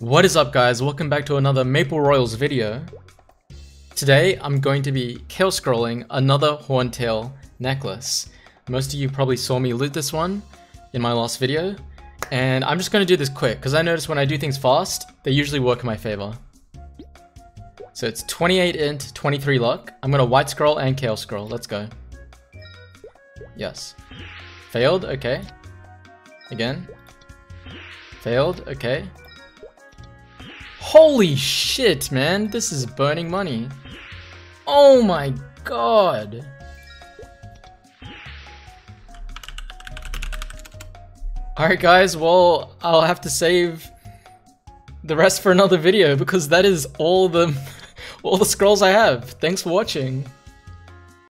What is up guys, welcome back to another Maple Royals video. Today I'm going to be kill scrolling another Horntail necklace. Most of you probably saw me loot this one in my last video, and I'm just going to do this quick because I notice when I do things fast, they usually work in my favor. So it's 28 int, 23 luck. I'm going to white scroll and chaos scroll, let's go. Yes. Failed, okay. Again. Failed, okay. Holy shit, man. This is burning money. Oh my god. Alright guys, well, I'll have to save the rest for another video because that is all the all the scrolls I have. Thanks for watching.